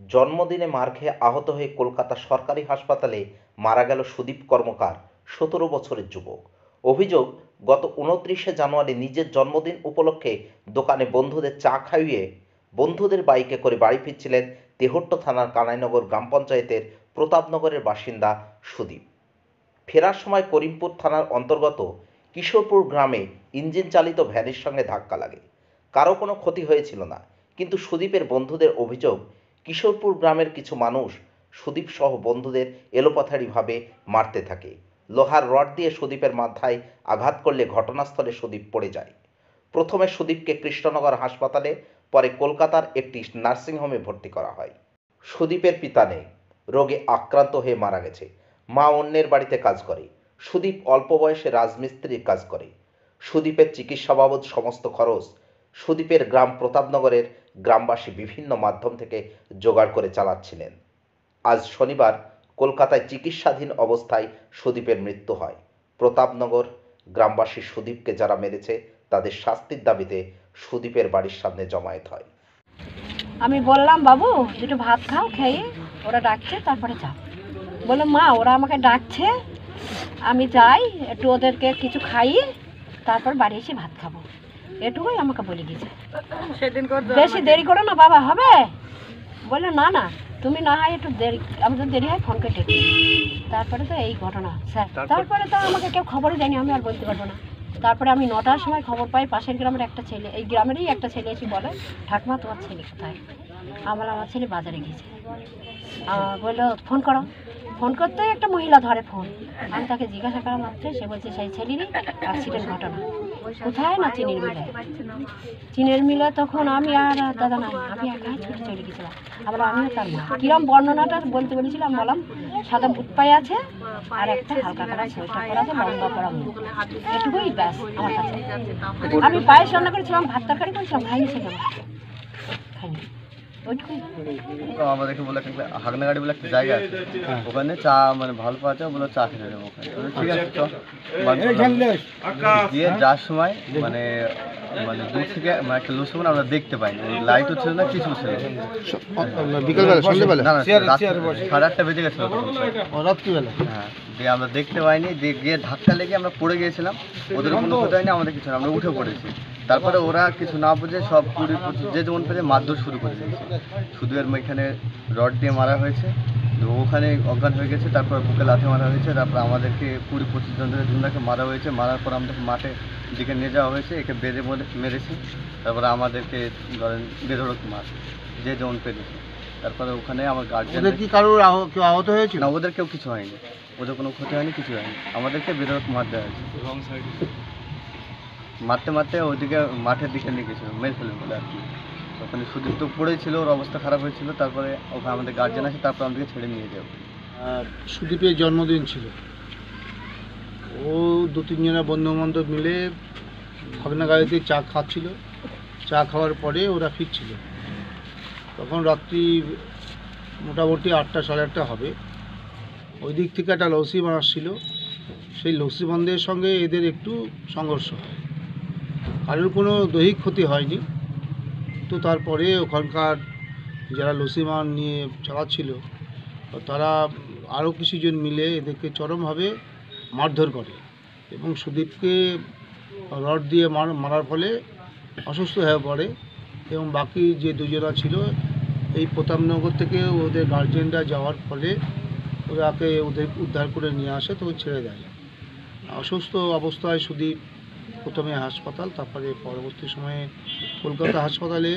জন্মদিনে মার খেয়ে আহত হয়ে কলকাতা সরকারি হাসপাতালে মারা গেল সুদীপ কর্মকার, সতেরো বছরের যুবক। অভিযোগ, গত উনত্রিশে জানুয়ারি নিজের জন্মদিন উপলক্ষে দোকানে বন্ধুদের চা খাইয়ে বন্ধুদের বাইকে করে বাড়ি ফিরছিলেন তেহট্ট থানার কানাইনগর গ্রাম পঞ্চায়েতের প্রতাপনগরের বাসিন্দা সুদীপ। ফেরার সময় করিমপুর থানার অন্তর্গত কিশোরপুর গ্রামে ইঞ্জিন চালিত ভ্যানের সঙ্গে ধাক্কা লাগে। কারও কোনো ক্ষতি হয়েছিল না, কিন্তু সুদীপের বন্ধুদের অভিযোগ কিশোরপুর গ্রামের কিছু মানুষ সুদীপ সহ বন্ধুদের এলোপাথারিভাবে মারতে থাকে। লোহার রড দিয়ে সুদীপের মাথায় আঘাত করলে ঘটনাস্থলে সুদীপ পড়ে যায়। প্রথমে সুদীপকে কৃষ্ণনগর হাসপাতালে, পরে কলকাতার একটি নার্সিংহোমে ভর্তি করা হয়। সুদীপের পিতা নেই। রোগে আক্রান্ত হয়ে মারা গেছে। মা অন্যের বাড়িতে কাজ করে। সুদীপ অল্প বয়সে রাজমিস্ত্রির কাজ করে। সুদীপের চিকিৎসা বাবদ সমস্ত খরচ সুদীপের গ্রাম প্রতাপনগরের গ্রামবাসী বিভিন্ন মাধ্যম থেকে জোগাড় করে চালাচ্ছিলেন। আজ শনিবার কলকাতায় চিকিৎসাধীন অবস্থায় সুদীপের মৃত্যু হয়। প্রতাপনগর গ্রামবাসী সুদীপকে যারা মেরেছে, তাদের শাস্তির দাবিতে সুদীপের বাড়ির সামনে জমায়েত হয়। আমি বললাম, বাবু, একটু ভাত খাও, খেয়ে ওরা ডাকছে, তারপরে যাও। বললাম মা, ওরা আমাকে ডাকছে, আমি যাই, একটু ওদেরকে কিছু খাইয়ে তারপর বাড়ি এসে ভাত খাব। এটুকুই আমাকে বলে দিয়েছে। বেশি দেরি করো না বাবা হবে? বলল না না তুমি না হয় একটু দেরি আমি তো দেরি হয় ফোন ডেকে তারপরে তো এই ঘটনা স্যার। তারপরে? তো আমাকে কেউ খবরই দেয়নি আমি আর বলতে পারব না। তারপরে আমি নটার সময় খবর পাই পাশের গ্রামের একটা ছেলে এই গ্রামেরই একটা ছেলে এসে বলে ঠাকুমা তোমার ছেলে কোথায়? আমার আমার ছেলে বাজারে গেছে বলল ফোন করো। ফোন করতে একটা মহিলা ধরে ফোন। আমি তাকে জিজ্ঞাসা করা মাত্র সে বলছে সেই ছেলেরই অ্যাক্সিডেন্ট ঘটনা। কোথায় না চিনির মিলে? চিনের মিলে তখন আমি আর দাদা নাই। আমি একাই ছুটে চলে গেছিলাম। আবার আমিও তার মা। কিরম বর্ণনাটা বলতে বলেছিলাম, বললাম, সাদা বুট পায়ে আছে আর একটা হালকা করা সোয়েটার করা আছে, লম্বা করা এটুকুই ব্যাস আমার কাছে। আমি পায়েস রান্না করেছিলাম, ভাত তরকারি করেছিলাম, খাইনি সেখানে। খাইনি। আমাদেরকে বলে একটা হাগনা গাড়ি বলে একটা জায়গা আছে। ওখানে চা মানে ভালো পাওয়া যায় বলে চা খেতে যাব ওখানে। ঠিক আছে দিয়ে যাওয়ার সময় মানে মানে দূর থেকে মানে একটা লুসি মানে আমরা দেখতে পাইনি লাইটও ছিল না কিছু ছিল বিকালবেলা সন্ধ্যেবেলা? না না সাড়ে আটটা বেজে গেছিল রাত্রিবেলা? হ্যাঁ দিয়ে আমরা দেখতে পাইনি দিয়ে গিয়ে ধাক্কা লেগে আমরা পড়ে গিয়েছিলাম। ওদের কোনো ক্ষতি হয়নি আমাদের কিছু না আমরা উঠে পড়েছি। তারপরে ওরা কিছু না বুঝে সব কুড়ি পঁচিশ যে যেমন পেরে মারধর শুরু করে দিয়েছে। শুধু এর এখানে রড দিয়ে মারা হয়েছে। তো ওখানে অজ্ঞান হয়ে গেছে তারপর বুকে লাথি মারা হয়েছে তারপর আমাদেরকে কুড়ি পঁচিশ জন ধরে দুজনকে মারা হয়েছে। মারার পর আমাদেরকে মাঠে দিকে নিয়ে যাওয়া হয়েছে একে বেঁধে বলে মেরেছে। তারপরে আমাদেরকে ধরেন বেধড়ক মার যে যেমন পেরেছে। তারপরে ওখানে আমার গার্জেন কি কারোর আহ- কেউ আহত হয়েছিল? না ওদের কেউ কিছু হয়নি। ওদের কোনো ক্ষতি হয়নি কিছু হয়নি। আমাদেরকে বেরোত মারতে হয়েছে। মারতে মারতে ওইদিকে মাঠের দিকে নিয়ে গেছিল, মেরে ফেলেন বলে আর কি। ওখানে সুদীপ তো পড়েছিল ওর অবস্থা খারাপ হয়েছিল, তারপরে ওখানে আমাদের গার্জেন আছে, তারপর আমাদেরকে ছেড়ে নিয়ে যাব আর সুদীপের জন্মদিন ছিল। ও দু তিনজনের বন্ধু বান্ধব মিলে ভাগনা গাড়িতে চা খাচ্ছিল। চা খাওয়ার পরে ওরা ফিরছিল। তখন রাত্রি মোটামুটি আটটা সাড়ে আটটা হবে। ওই দিক থেকে একটা লসি বান আসছিল সেই লসি বান্ধের সঙ্গে এদের একটু সংঘর্ষ হয়। কারোর কোনো দৈহিক ক্ষতি হয়নি। তো তারপরে ওখানকার যারা লসিমান নিয়ে চালাচ্ছিল তারা আরও কিছুজন মিলে এদেরকে চরমভাবে মারধর করে এবং সুদীপকে রড দিয়ে মার, মারার ফলে অসুস্থ হয়ে পড়ে এবং বাকি যে দুজনা ছিল, এই প্রতাপনগর থেকে ওদের গার্জেনরা যাওয়ার ফলে ওরাকে ওদের উদ্ধার করে নিয়ে আসে, তো ছেড়ে দেয়। অসুস্থ অবস্থায় সুদীপ প্রথমে হাসপাতাল, তারপরে পরবর্তী সময়ে কলকাতা হাসপাতালে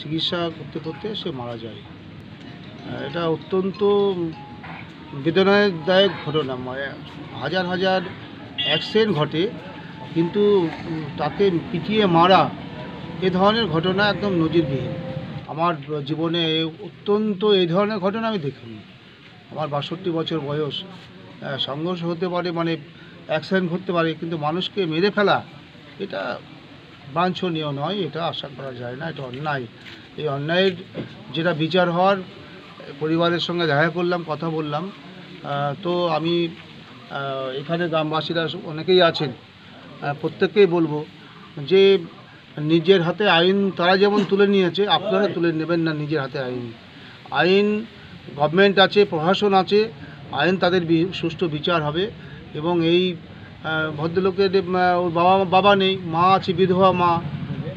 চিকিৎসা করতে করতে সে মারা যায়। এটা অত্যন্ত বেদনাদায়ক ঘটনা। মানে হাজার হাজার অ্যাক্সিডেন্ট ঘটে, কিন্তু তাকে পিটিয়ে মারা এ ধরনের ঘটনা একদম নজিরবিহীন। আমার জীবনে অত্যন্ত এই ধরনের ঘটনা আমি দেখিনি। আমার বাষট্টি বছর বয়স সংঘর্ষ হতে পারে মানে অ্যাক্সিডেন্ট ঘটতে পারে, কিন্তু মানুষকে মেরে ফেলা, এটা বাঞ্ছনীয় নয়, এটা আশা করা যায় না, এটা অন্যায়। এই অন্যায়ের যেটা বিচার হওয়ার, পরিবারের সঙ্গে দেখা করলাম, কথা বললাম তো আমি এখানে গ্রামবাসীরা অনেকেই আছেন প্রত্যেককেই বলব যে নিজের হাতে আইন তারা যেমন তুলে নিয়েছে, আপনারা তুলে নেবেন না নিজের হাতে আইন। আইন গভর্নমেন্ট আছে, প্রশাসন আছে, আইন তাদের সুষ্ঠু বিচার হবে। এবং এই ভদ্রলোকের ওর বাবা বাবা নেই, মা আছে, বিধবা মা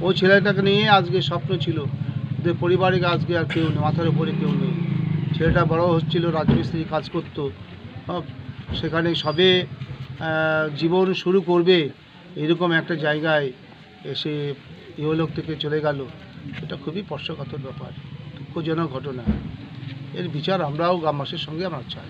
ওই ছেলেটাকে নিয়ে আজকে স্বপ্ন ছিল যে পরিবারে আজকে আর কেউ নেই, মাথার উপরে কেউ নেই। ছেলেটা বড় হচ্ছিল, রাজমিস্ত্রি কাজ করতো। সেখানে সবে জীবন শুরু করবে এরকম একটা জায়গায় এসে ইহলোক থেকে চলে গেল। এটা খুবই স্পর্শকাতর ব্যাপার, দুঃখজনক ঘটনা। এর বিচার আমরাও গ্রামবাসীর সঙ্গে আমরা চাই।